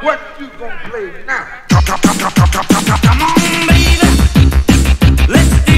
What you gonna play now? Come on, baby. Let's